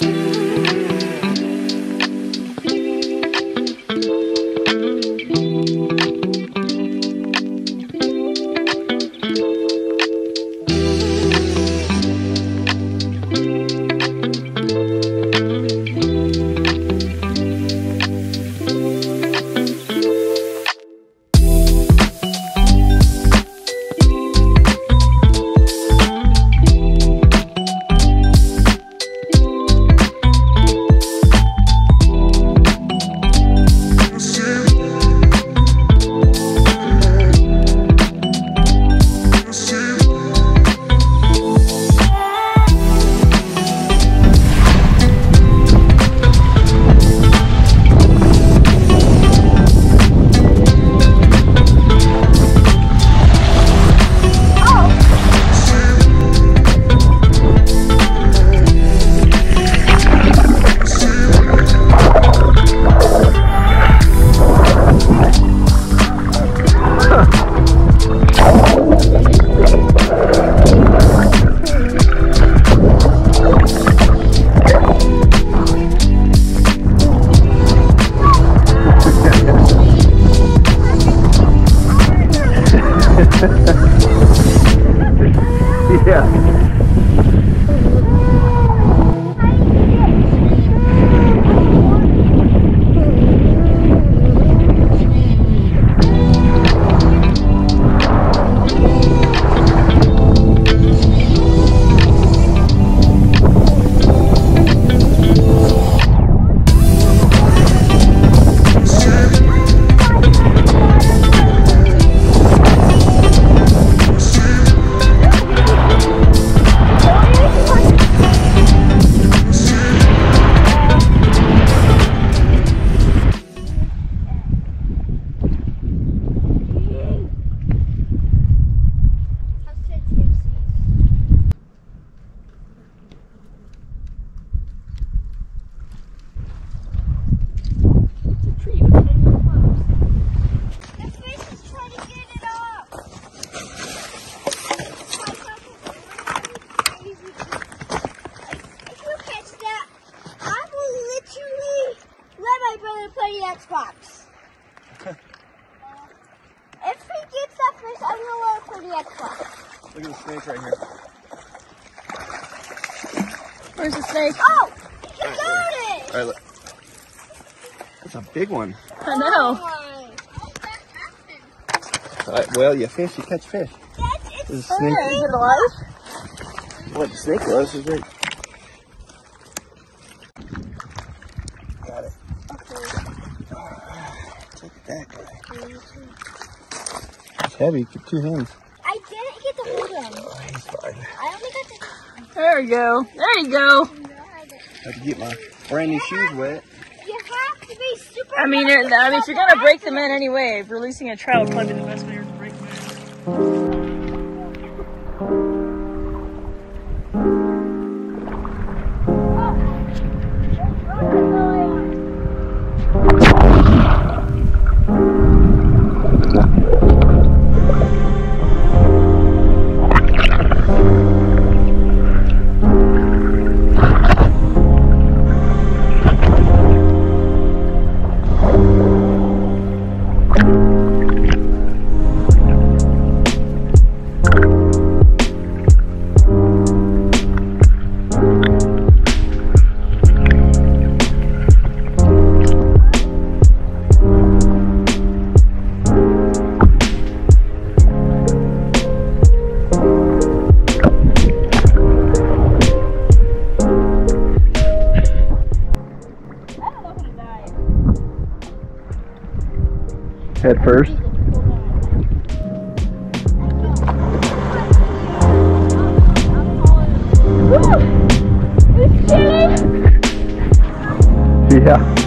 Sweet. Xbox. Gets that fish, I'm gonna let him play the Xbox. Look at the snake right here. Where's the snake? Oh, he got it. All right, look. That's a big one. I know. Oh, All right, well, you fish, you catch fish. That's it's There's a snake. Is it alive? What the snake was is right. Got it. Look at that guy. It's heavy. Get two hands. I didn't get to hold him. Oh, he's fine. I only got There you go. There you go. to. I have to get my brand new shoes wet. You have to be super. I mean, it, I mean, if you're gonna break them in anyway, releasing a trout would probably be the best way to break them in. Head first. Yeah.